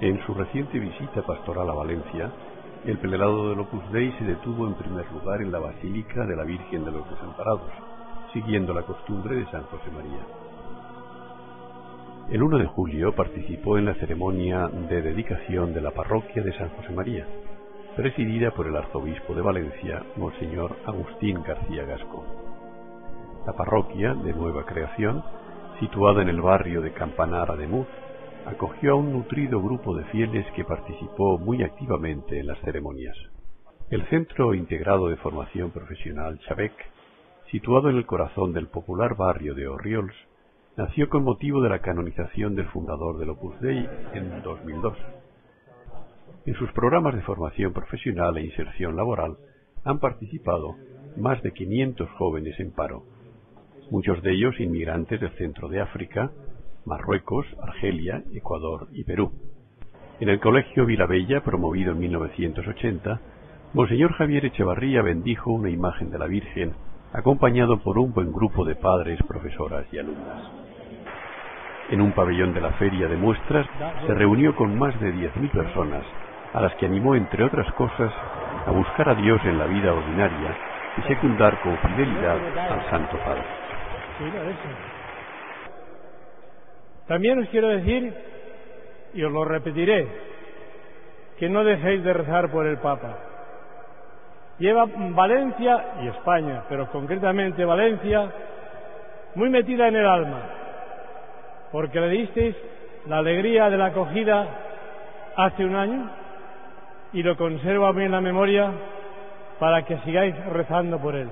En su reciente visita pastoral a Valencia, el prelado del Opus Dei se detuvo en primer lugar en la Basílica de la Virgen de los Desamparados, siguiendo la costumbre de San José María. El 1 de julio participó en la ceremonia de dedicación de la parroquia de San José María, presidida por el arzobispo de Valencia, Monseñor Agustín García Gasco. La parroquia, de nueva creación, situada en el barrio de Campanara de Muz, acogió a un nutrido grupo de fieles que participó muy activamente en las ceremonias. El Centro Integrado de Formación Profesional Chabec, situado en el corazón del popular barrio de Orriols, nació con motivo de la canonización del fundador del Opus Dei en 2002. En sus programas de formación profesional e inserción laboral han participado más de 500 jóvenes en paro, muchos de ellos inmigrantes del centro de África, Marruecos, Argelia, Ecuador y Perú. En el Colegio Vilabella, promovido en 1980, Monseñor Javier Echevarría bendijo una imagen de la Virgen, acompañado por un buen grupo de padres, profesoras y alumnas. En un pabellón de la feria de muestras se reunió con más de 10.000 personas, a las que animó, entre otras cosas, a buscar a Dios en la vida ordinaria y secundar con fidelidad al Santo Padre. También os quiero decir, y os lo repetiré, que no dejéis de rezar por el Papa. Lleva Valencia y España, pero concretamente Valencia, muy metida en el alma, porque le disteis la alegría de la acogida hace un año y lo conservo a mí en la memoria para que sigáis rezando por él.